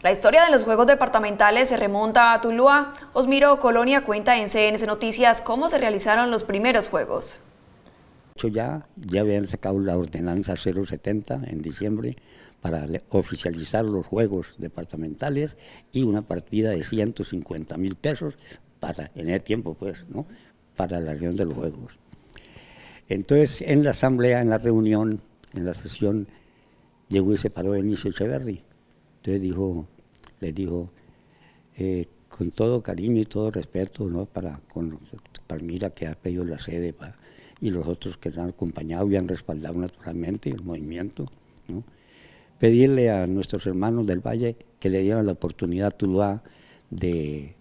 La historia de los Juegos Departamentales se remonta a Tuluá. Osmiro Colonia cuenta en CNC Noticias cómo se realizaron los primeros Juegos. Ya, ya habían sacado la ordenanza 070 en diciembre para oficializar los Juegos Departamentales y una partida de 150 mil pesos para, en el tiempo pues, ¿no? para la reunión de los Juegos. Entonces, en la asamblea, en la reunión, en la sesión, llegó y se paró Benicio Echeverri entonces dijo, les dijo, eh, con todo cariño y todo respeto, ¿no? Para con Palmira que ha pedido la sede y los otros que han acompañado y han respaldado naturalmente el movimiento, pedirle a nuestros hermanos del Valle que le dieran la oportunidad a Tuluá de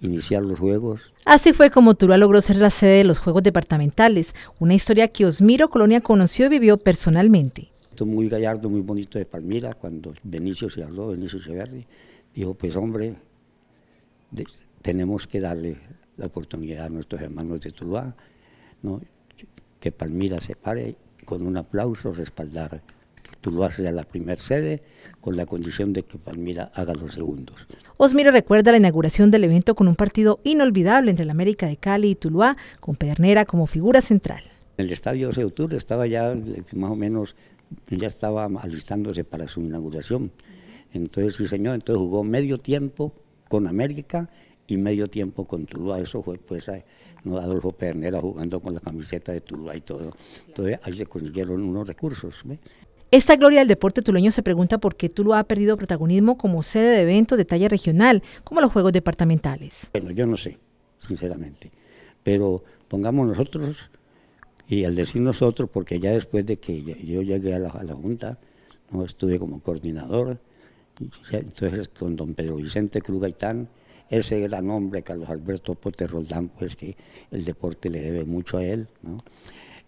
iniciar los Juegos. Así fue como Tuluá logró ser la sede de los Juegos Departamentales, una historia que Osmiro Colonia conoció y vivió personalmente muy gallardo, muy bonito de Palmira, cuando Benicio se habló, Benicio Echeverri, dijo, pues hombre, tenemos que darle la oportunidad a nuestros hermanos de Tuluá, ¿no? que Palmira se pare con un aplauso, respaldar que Tuluá sea la primera sede, con la condición de que Palmira haga los segundos. Osmiro recuerda la inauguración del evento con un partido inolvidable entre la América de Cali y Tuluá, con Pedernera como figura central. En el estadio Seutur estaba ya más o menos ya estaba alistándose para su inauguración. Entonces, sí, señor, entonces jugó medio tiempo con América y medio tiempo con Tuluá. Eso fue, pues, no Adolfo Pernera jugando con la camiseta de Tuluá y todo. Entonces, ahí se consiguieron unos recursos. Esta gloria del deporte tulueño se pregunta por qué Tuluá ha perdido protagonismo como sede de eventos de talla regional, como los Juegos Departamentales. Bueno, yo no sé, sinceramente. Pero pongamos nosotros y al decir nosotros, porque ya después de que yo llegué a la, Junta, ¿no? estuve como coordinador, entonces con don Pedro Vicente Cruz Gaitán, ese gran hombre, Carlos Alberto Pote Roldán, pues que el deporte le debe mucho a él, ¿no?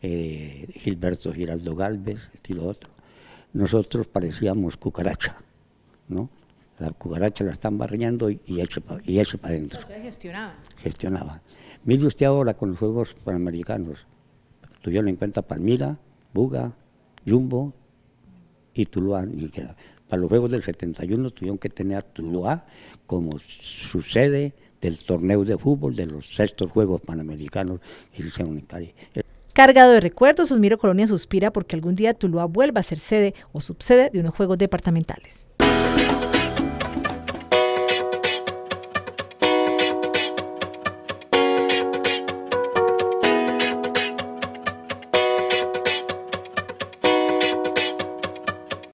Eh, Gilberto Giraldo Galvez, estilo otro. Nosotros parecíamos cucaracha, ¿no? La cucaracha la están barriendo y, y eche para adentro. ¿Ustedes gestionaban? Gestionaban. Mire usted ahora con los Juegos Panamericanos, tuvieron en cuenta Palmira, Buga, Jumbo y Tuluá. para los Juegos del 71 tuvieron que tener a Tuluá como su sede del torneo de fútbol de los sextos Juegos Panamericanos que hicieron en Cali. Cargado de recuerdos, Osmiro Colonia suspira porque algún día Tuluá vuelva a ser sede o subsede de unos Juegos departamentales.